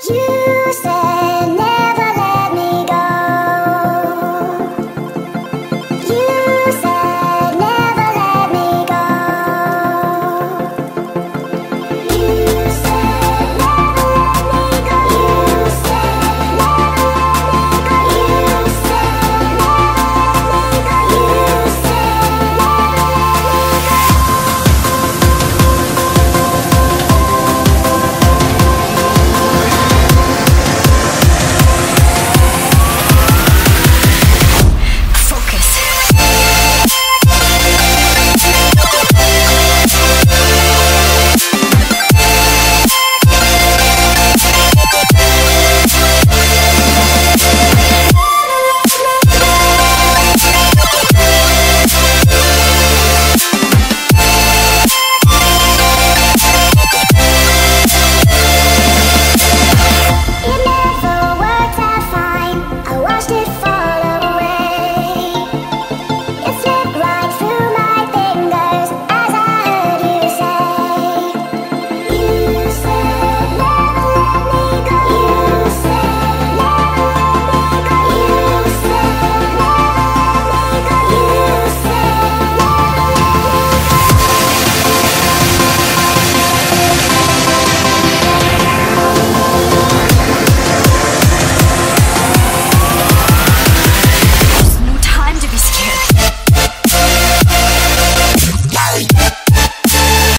You said